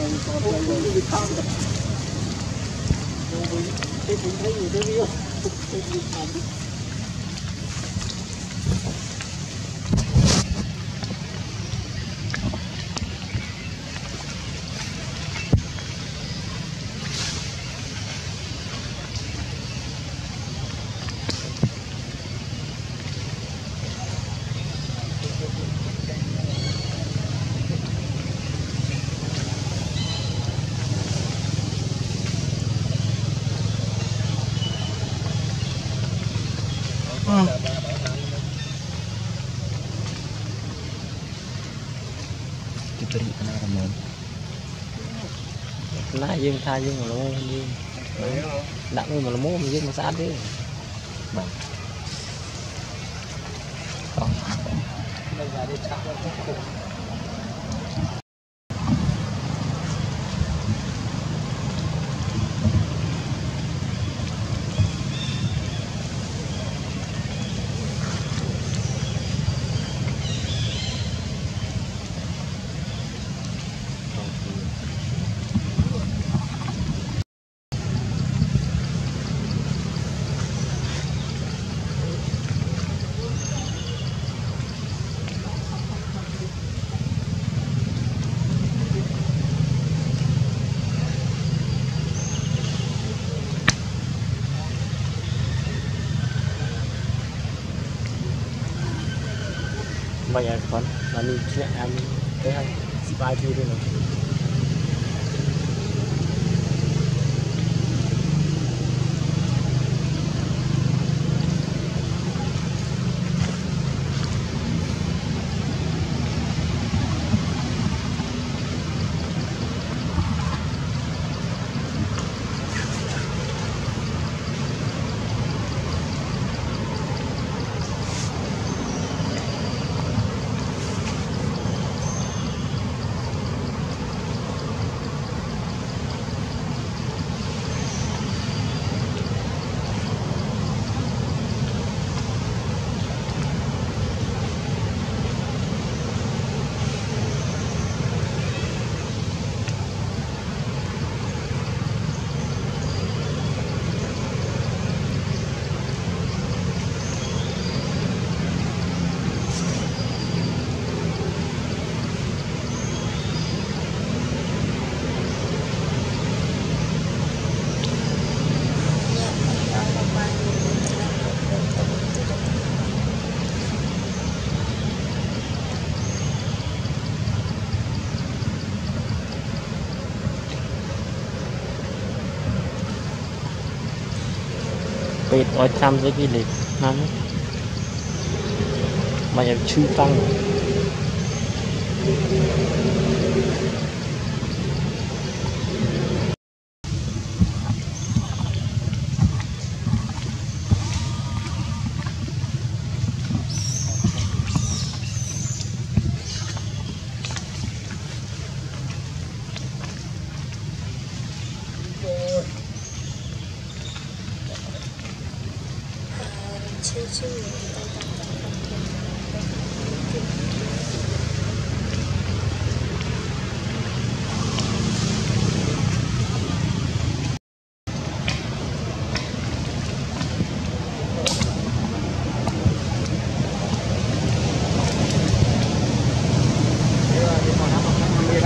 我们都是看的，都会被风吹雨的，被雨。 ណាយើងថាយើងមកលោយើងដាក់មួយមកល្មមយើងមកស្អាតទេមិន បាញ់អែលខុនដល់នេះភ្នាក់អានទៅហើយស៊ីបាយទីនេះ ពេទ្យឲ្យចាំស្អីគេលេខហ្នឹងមកឲ្យឈឺតង់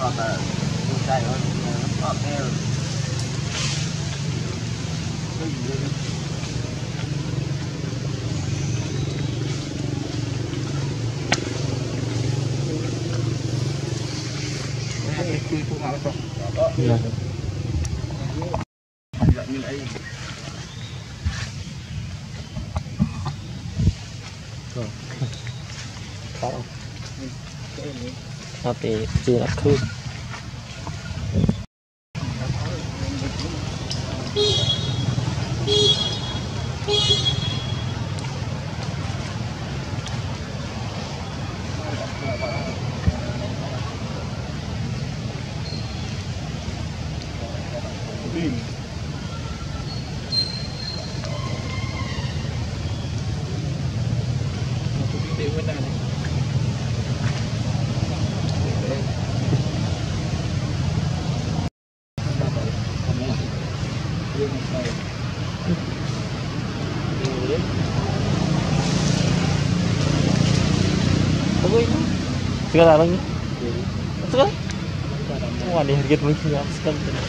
còn là tôi chạy hơn nó còn theo Khi cũng nói không? យ៉ា Dạ hợp để chưa ắt khư Thank you. sekarang sekarang wah sekarang kan